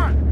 on!